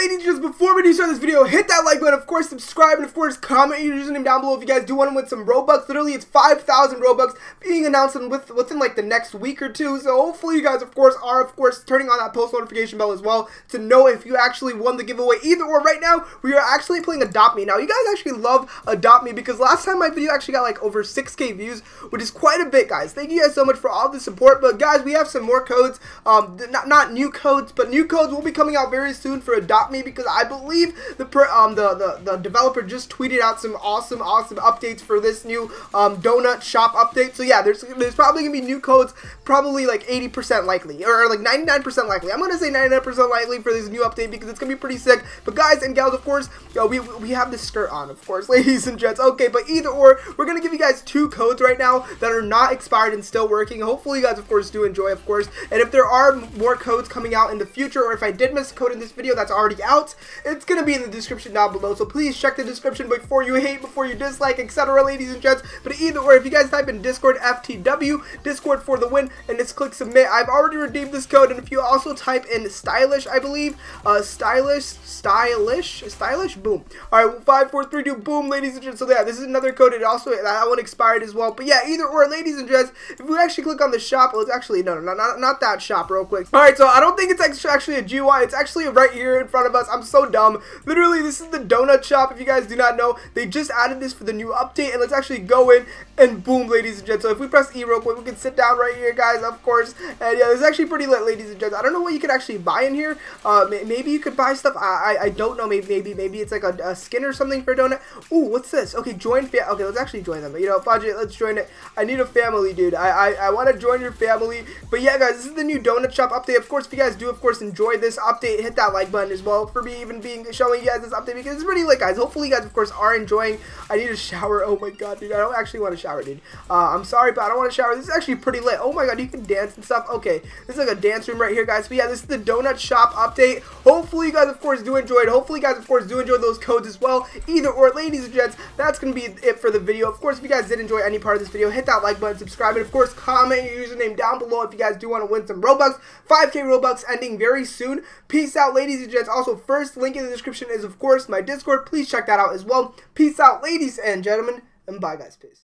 ladies, just before we do start this video, hit that like button, of course, subscribe, and of course, comment your username down below if you guys do want to win some Robux. Literally, it's 5,000 Robux being announced with, within like the next week or two. So hopefully you guys, of course, are, of course, turning on that post notification bell as well to know if you actually won the giveaway. Either or, right now, we are actually playing Adopt Me. Now, you guys actually love Adopt Me because last time my video actually got like over 6k views, which is quite a bit, guys. Thank you guys so much for all the support. But guys, we have some more codes, um, not, not new codes, but new codes will be coming out very soon for Adopt me because I believe the um the, the the developer just tweeted out some awesome awesome updates for this new um, donut shop update. So yeah, there's there's probably gonna be new codes, probably like 80% likely or, like 99% likely. I'm gonna say 99% likely for this new update because it's gonna be pretty sick. But guys and gals, of course, yo, we we have this skirt on, of course, ladies and gents. Okay, but either or, we're gonna give you guys two codes right now that are not expired and still working. Hopefully, you guys, of course, do enjoy, of course. And if there are more codes coming out in the future, or if I did miss a code in this video that's already already out. It's going to be in the description down below, so please check the description before you hate, before you dislike, etc. ladies and gents. But either way, if you guys type in Discord FTW, Discord for the win, and just click submit, I've already redeemed this code, and if you also type in stylish, I believe, uh, stylish, stylish, stylish, boom. Alright, five, four, three, two, boom, ladies and gents. So yeah, this is another code, it also, that one expired as well. But yeah, either or, ladies and gents, if we actually click on the shop, well, it's actually, no, no, not, not that shop real quick. Alright, so I don't think it's actually a GUI, it's actually right here in front front of us. I'm so dumb. Literally, this is the donut shop. If you guys do not know, they just added this for the new update. And let's actually go in and boom, ladies and gents. So if we press E real quick, we can sit down right here, guys, of course. And yeah, this is actually pretty lit, ladies and gents. I don't know what you could actually buy in here. Uh, maybe you could buy stuff. I, I, I don't know. Maybe, maybe, maybe it's like a, a, skin or something for a donut. Ooh, what's this? Okay, join Okay, let's actually join them. You know, budget, let's join it. I need a family, dude. I, I, I want to join your family. But yeah, guys, this is the new donut shop update. Of course, if you guys do, of course, enjoy this update, hit that like button as well for me even being showing you guys this update because it's pretty lit, guys. Hopefully, you guys, of course, are enjoying. I need a shower. Oh my god, dude. I don't actually want to shower, dude. Uh, I'm sorry, but I don't want to shower. This is actually pretty lit. Oh my god, you can dance and stuff. Okay, this is like a dance room right here, guys. But yeah, this is the donut shop update. Hopefully, you guys, of course, do enjoy it. Hopefully, you guys, of course, do enjoy those codes as well. Either or, ladies and gents, that's going to be it for the video. Of course, if you guys did enjoy any part of this video, hit that like button, subscribe, and of course, comment your username down below if you guys do want to win some Robux. 5k Robux ending very soon. Peace out, ladies and gents. Also, first link in the description is, of course, my Discord. Please check that out as well. Peace out, ladies and gentlemen, and bye, guys. Peace.